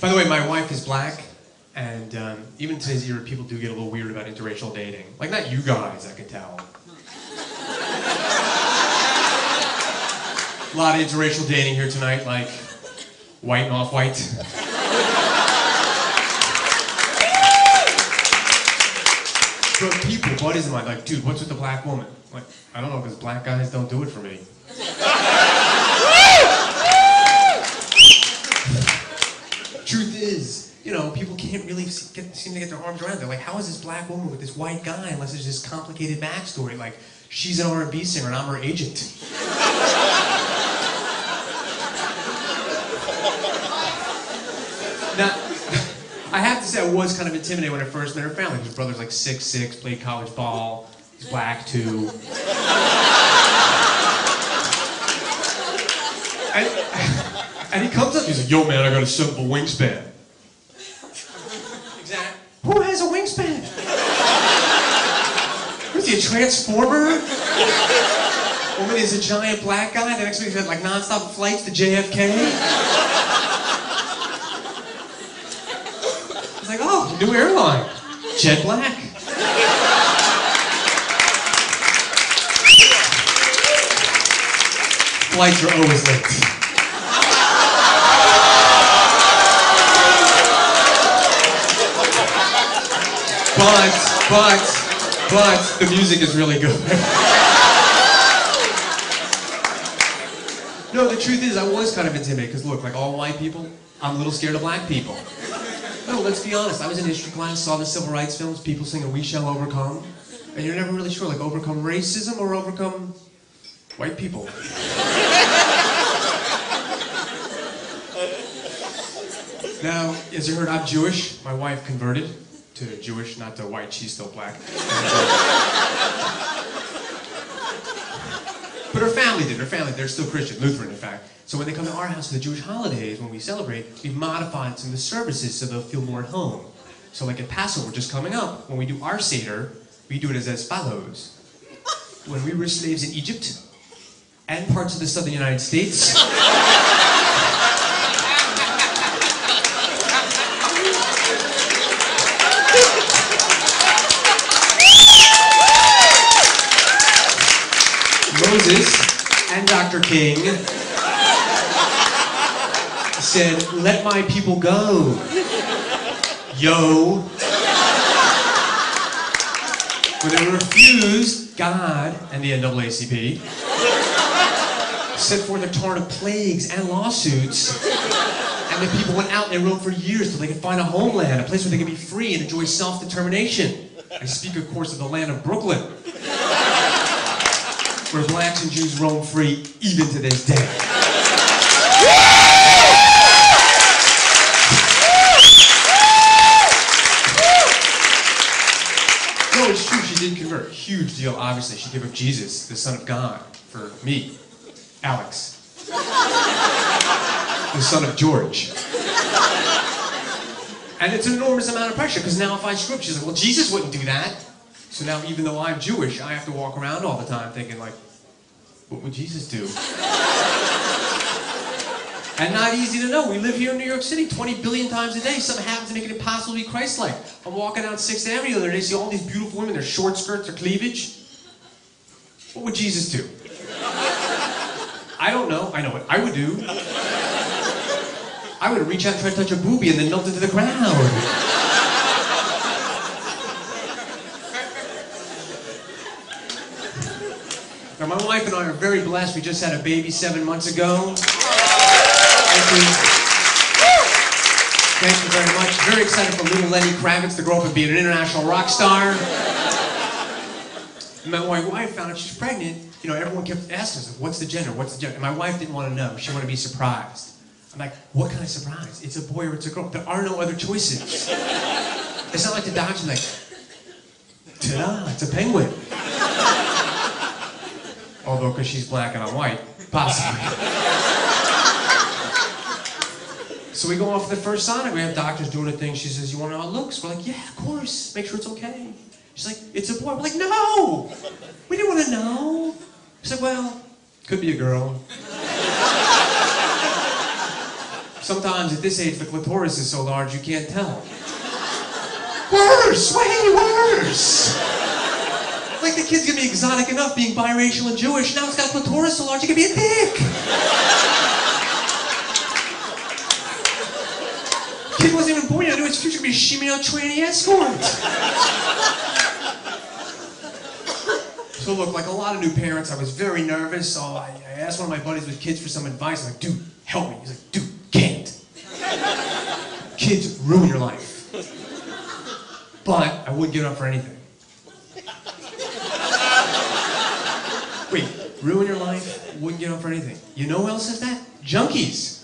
By the way, my wife is black, and um, even today's era, people do get a little weird about interracial dating. Like, not you guys, I can tell. a lot of interracial dating here tonight, like white and off white. But people, buddies of mine, like, dude, what's with the black woman? Like, I don't know, because black guys don't do it for me. Truth is, you know, people can't really get, seem to get their arms around. They're like, how is this black woman with this white guy unless it's this complicated backstory? Like, she's an R&B singer and I'm her agent. now, I have to say, I was kind of intimidated when I first met her family. His brother's like six six, played college ball. He's black too. and, he he's like, "Yo, man, I got a simple wingspan." Exactly. Who has a wingspan? Who's he, a transformer? Woman is a giant black guy. The next week he's had like nonstop flights to JFK. It's like, oh, new airline, Jet Black. Flights are always late. But, but, but the music is really good. no, the truth is, I was kind of intimidated because look, like all white people, I'm a little scared of black people. No, let's be honest. I was in history class, saw the civil rights films, people singing "We Shall Overcome," and you're never really sure, like overcome racism or overcome white people. now, as you heard, I'm Jewish. My wife converted to Jewish, not to white. She's still black. But her family did. Her family, they're still Christian, Lutheran, in fact. So when they come to our house for the Jewish holidays, when we celebrate, we modify some of the services so they'll feel more at home. So like at Passover, just coming up, when we do our Seder, we do it as, as follows. When we were slaves in Egypt and parts of the southern United States, Moses and Dr. King said, Let my people go. Yo. When they refused, God and the NAACP sent forth a torrent of plagues and lawsuits. And the people went out and they roamed for years till they could find a homeland, a place where they could be free and enjoy self determination. I speak, of course, of the land of Brooklyn where blacks and Jews roam free even to this day. No, it's true, she did convert. Huge deal, obviously. She gave up Jesus, the Son of God, for me, Alex, the son of George. And it's an enormous amount of pressure because now if I screw up, she's like, well, Jesus wouldn't do that. So now, even though I'm Jewish, I have to walk around all the time thinking, like, what would Jesus do? and not easy to know. We live here in New York City 20 billion times a day. Something happens to make it impossible to be Christ like. I'm walking down 6th Avenue the other day, see all these beautiful women, their short skirts, their cleavage. What would Jesus do? I don't know. I know what I would do. I would reach out and try to touch a boobie and then melt into the crowd. Now, my wife and I are very blessed. We just had a baby seven months ago. Thank you. Thank you very much. Very excited for little Lenny Kravitz to grow up and be an international rock star. My wife found out she's pregnant. You know, everyone kept asking us, "What's the gender? What's the gender?" And my wife didn't want to know. She wanted to be surprised. I'm like, "What kind of surprise? It's a boy or it's a girl. There are no other choices." It's not like the doctor's like, "Ta-da! It's a penguin." Although, because she's black and I'm white, possibly. so we go off the first sonogram. Doctor's doing a thing. She says, "You want to know how it looks?" We're like, "Yeah, of course. Make sure it's okay." She's like, "It's a boy." We're like, "No, we didn't want to know." She's like, "Well, could be a girl." Sometimes at this age, the clitoris is so large you can't tell. Worse, way worse. Like the kid's gonna be exotic enough being biracial and Jewish. Now it's got clitoris so large it can be a dick. Kid wasn't even born yet. I knew his future could be a shimmy tranny escort. So look, like a lot of new parents, I was very nervous. So I, I asked one of my buddies with kids for some advice. I'm like, dude, help me. He's like, dude, can't. Kids ruin your life. But I wouldn't give it up for anything. Wait, ruin your life? Wouldn't get up for anything. You know who else says that? Junkies.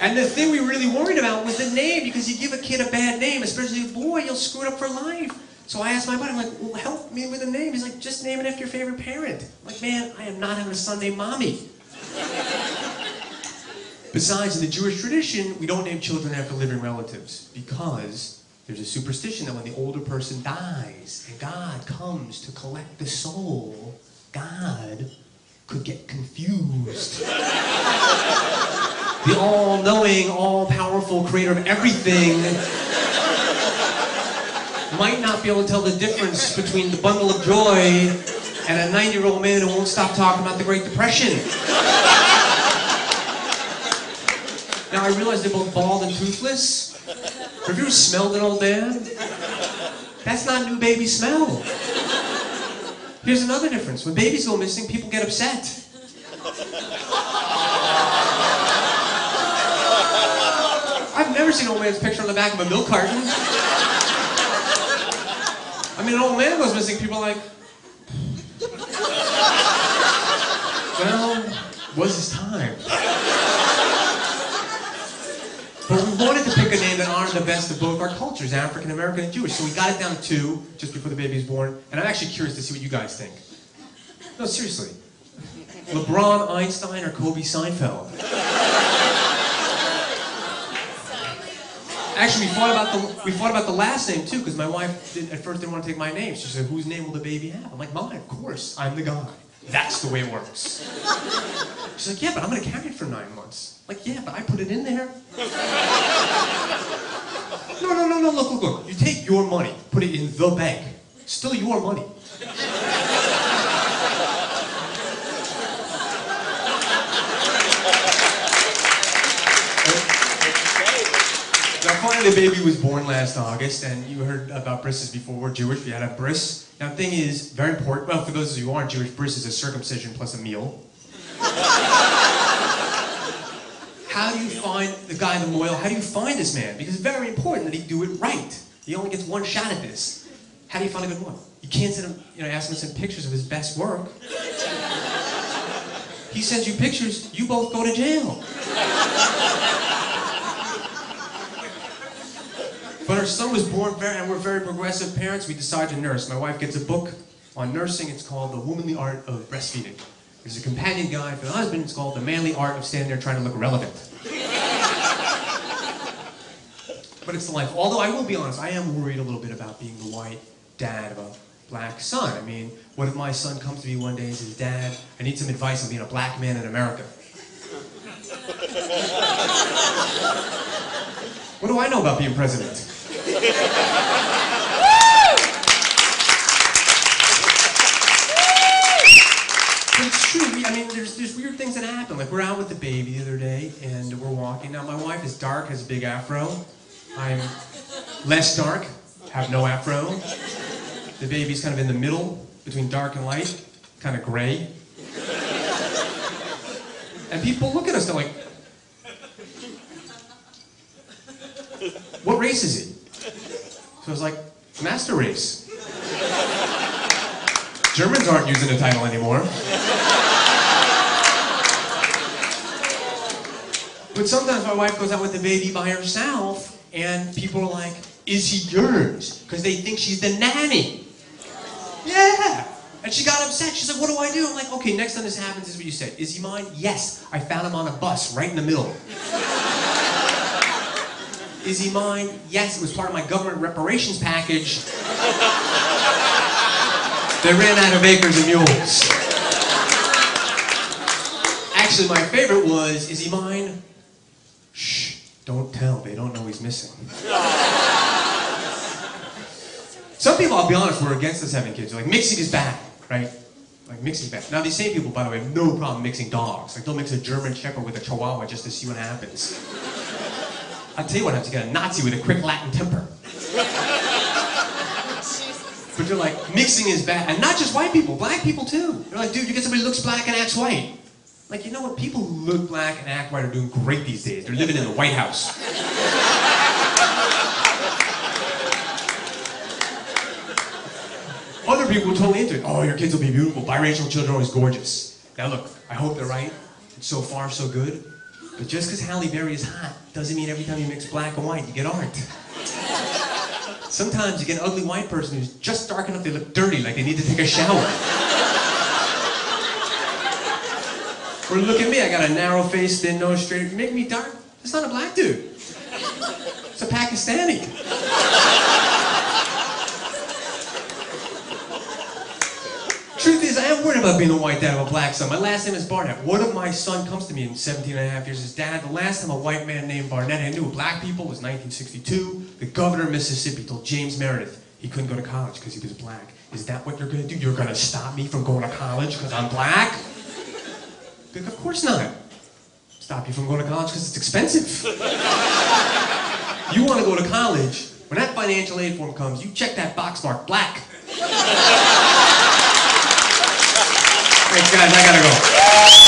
And the thing we really worried about was the name, because you give a kid a bad name, especially a boy, you'll screw it up for life. So I asked my buddy, I'm like, well, help me with a name. He's like, just name it after your favorite parent. I'm like, man, I am not having a son named Mommy. Besides, in the Jewish tradition, we don't name children after living relatives because there's a superstition that when the older person dies and God comes to collect the soul, God could get confused. the all knowing, all powerful creator of everything might not be able to tell the difference between the bundle of joy and a 90 year old man who won't stop talking about the Great Depression. Now I realize they're both bald and toothless. Have you smelled an old man? That's not new baby smell. Here's another difference. When babies go missing, people get upset. I've never seen an old man's picture on the back of a milk carton. I mean, an old man goes missing, people are like, well, was his time. But we wanted to pick a the best of both our cultures, African American and Jewish. So we got it down to two just before the baby was born. And I'm actually curious to see what you guys think. No, seriously. LeBron Einstein or Kobe Seinfeld? Actually, we thought about the we thought about the last name too, because my wife did, at first didn't want to take my name. She said, "Whose name will the baby have?" I'm like, "Mine, of course. I'm the guy. That's the way it works." She's like, "Yeah, but I'm gonna carry it for nine months." I'm like, yeah, but I put it in there. No, no, no, no. Look, look, look. You take your money, put it in the bank. Still your money. Now, finally, the baby was born last August, and you heard about brisses before. We're Jewish. We had a bris. Now, the thing is, very important. Well, for those of you who aren't Jewish, bris is a circumcision plus a meal. How do you find the guy in the mohel? How do you find this man? Because it's very important that he do it right. He only gets one shot at this. How do you find a good one? You can't send him, you know, ask him to send pictures of his best work. He sends you pictures, you both go to jail. But our son was born very, and we're very progressive parents. We decided to nurse. My wife gets a book on nursing. It's called The Womanly Art of Breastfeeding. There's a companion guide for the husband. It's called The Manly Art of Standing There Trying to Look Relevant. but it's the life. Although I will be honest, I am worried a little bit about being the white dad of a black son. I mean, what if my son comes to me one day and says, Dad, I need some advice on being a black man in America? what do I know about being president? But it's true. We, I mean, there's, there's weird things that happen. Like, we're out with the baby the other day, Now, my wife is dark, has a big afro. I'm less dark, have no afro. The baby's kind of in the middle, between dark and light, kind of gray. And people look at us, they're like, what race is he? So I was like, master race. Germans aren't using the title anymore. But sometimes my wife goes out with the baby by herself, and people are like, is he yours? Because they think she's the nanny. Yeah. And she got upset. She's like, what do I do? I'm like, okay, next time this happens, is what you say. Is he mine? Yes. I found him on a bus right in the middle. is he mine? Yes, it was part of my government reparations package. They ran out of acres and mules. Actually, my favorite was, is he mine? Shh, don't tell. They don't know he's missing. Some people, I'll be honest, were against us having kids. They're like, mixing is bad, right? Like, mixing is bad. Now, these same people, by the way, have no problem mixing dogs. Like, they'll mix a German Shepherd with a Chihuahua just to see what happens. I'll tell you what happens. You get a Nazi with a quick Latin temper. But they're like, mixing is bad. And not just white people, black people too. They're like, dude, you get somebody who looks black and acts white. Like, you know what? People who look black and act white are doing great these days. They're living in the White House. Other people are totally into it. Oh, your kids will be beautiful. Biracial children are always gorgeous. Now look, I hope they're right. So far, so good. But just because Halle Berry is hot doesn't mean every time you mix black and white, you get art. Sometimes you get an ugly white person who's just dark enough they look dirty, like they need to take a shower. Or look at me, I got a narrow face, thin nose, straight. Make me dark. It's not a black dude. It's a Pakistani. Truth is, I am worried about being a white dad of a black son. My last name is Barnett. What if my son comes to me in 17 and a half years says, Dad, the last time a white man named Barnett I knew black people was 1962. The governor of Mississippi told James Meredith he couldn't go to college because he was black. Is that what you're going to do? You're going to stop me from going to college because I'm black? Of course not. Stop you from going to college because it's expensive. you want to go to college, when that financial aid form comes, you check that box marked black. Thanks, guys. I gotta go.